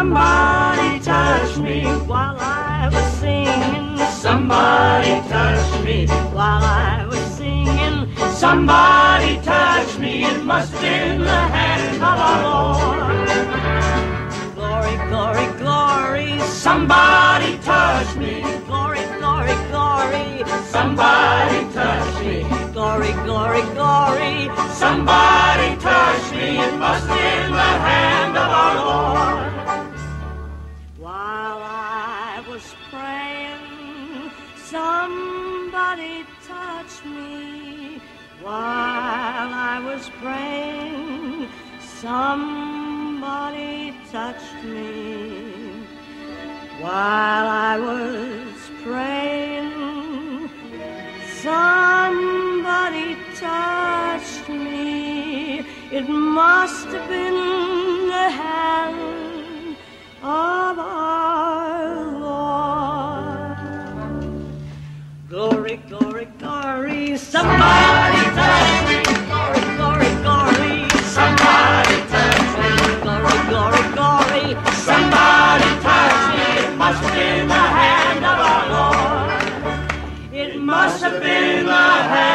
Somebody touched me while I was singing. Somebody touched me while I was singing. Somebody touched me. It must have been the hand of our Lord. Glory, glory, glory. Somebody touched me. Glory, glory, glory. Somebody touched me. Glory, glory, glory. Somebody touched me. It must Was praying, somebody touched me. While I was praying, somebody touched me. It must have been the hand of our Lord. Glory, glory, glory, somebody must have been the head.